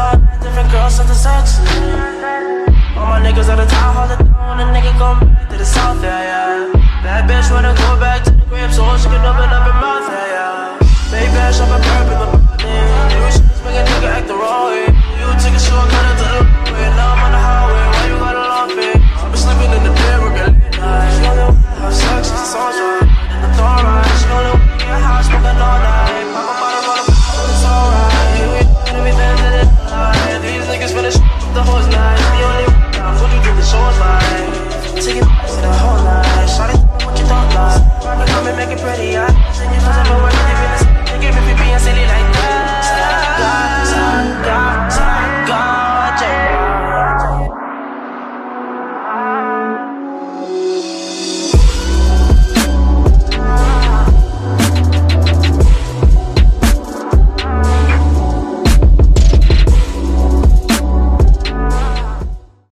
all different girls, something sexy. All my niggas at the top, hold it down, a nigga come back to the south, yeah, yeah. Bad bitch wanna go back to the crib, so she can open up her mouth, yeah, yeah. Baby, I shop a purple, but my name is make a nigga act the wrong way. You took a short cut into the way, now I'm on the highway, why you gotta love fit? I've been sleeping in the bed with a late night. She only wanna have sex, she's a soldier, in the thorn ride. She only wanna get high, smoking all night. Papa